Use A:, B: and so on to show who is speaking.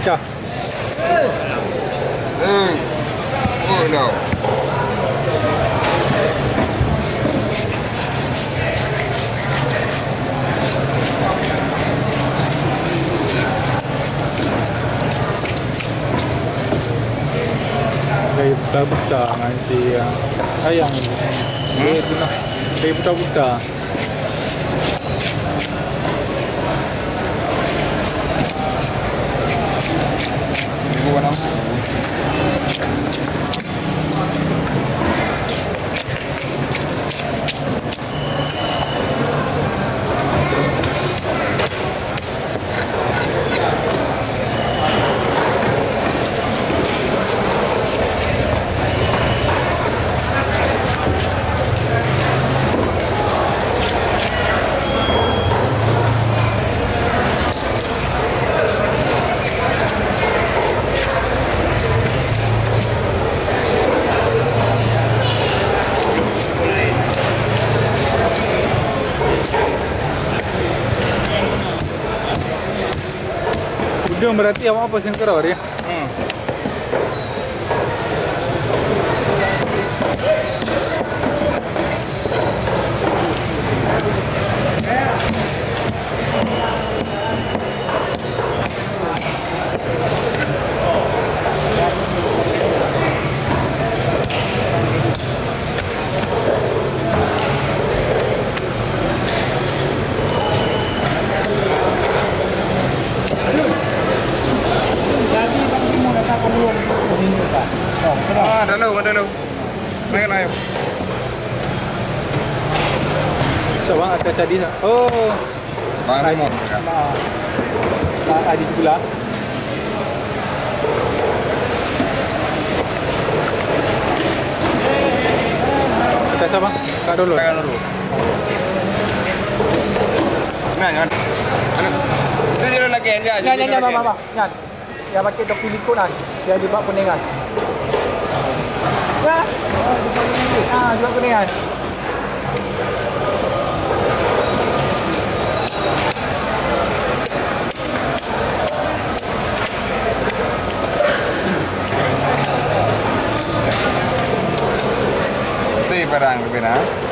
A: pecah.
B: Eh. Oh, no.
A: Dari buta-buta dengan si uh, ayam ni. Dia tu nak. Dari buta-buta. Udang berarti awak apa sengkara dia?
B: Hmm. Ah, dah dah lalu. Naik naik.
A: Seorang atas tadi. Oh.
B: Bang. Rimon.
A: Ah. Ah, di sebelah. Atas apa? Kak dulu.
B: Tangan dulu. Nah, jangan. Ini jalan lagi, ya.
A: Nyan, nyan, nyan, mama, mama. Nyan. Yang pakai topi likut kan. Yang dia buat kuningan. Ah, buat kuningan.
B: Itu barang berbeda.